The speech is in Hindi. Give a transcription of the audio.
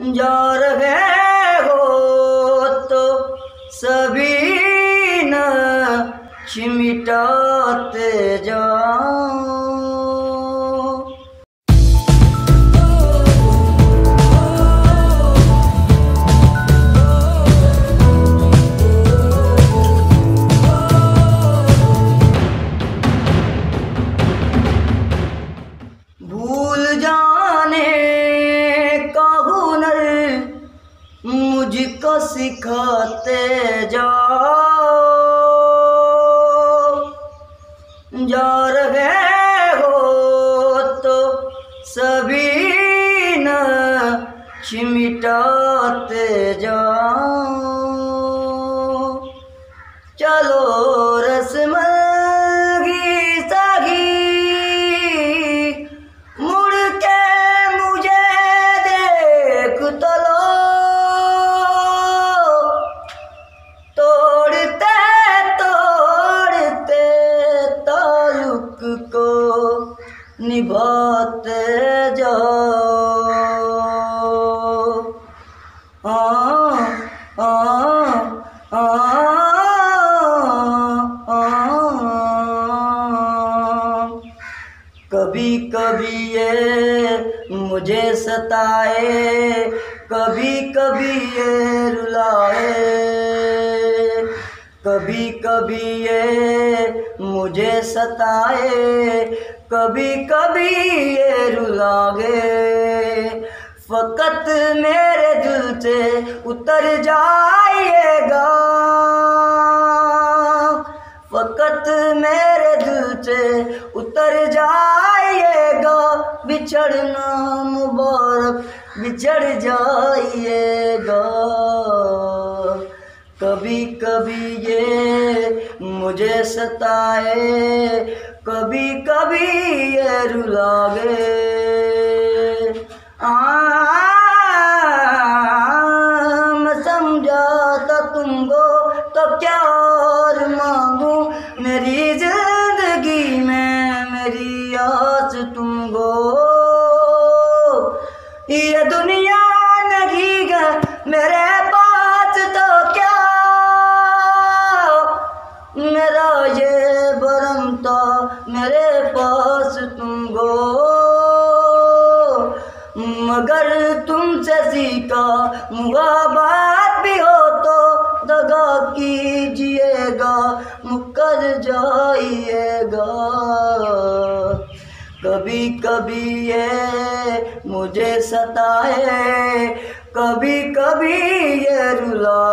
जा रहे हो तो सभी न चिमिटाते जाओ। मुझको सिखाते जाओ। जा रहे हो तो सभी न चिमिटाते जाओ। निभाते जाओ हाँ हाँ हाँ कभी कभी ये मुझे सताए, कभी कभी ये रुलाए, कभी कभी ये मुझे सताए कभी कभी ये रुलागे फकत मेरे दिल से उतर जाइएगा। फकत मेरे दिल से उतर जाइएगा। बिछड़ना मुबारक, बिछड़ जाइएगा कभी कभी ये मुझे सताए कभी कभी ये रुलागे। मैं समझाता तुमको तो क्या और मांगू? मेरी ज़िंदगी में मेरी आस तुमको। ये दुनिया मेरे पास तुमको मगर तुमसे सीखा मुहाबात भी हो तो दगा कीजिएगा, मुकर जाइएगा। कभी कभी ये मुझे सताए कभी कभी ये रुला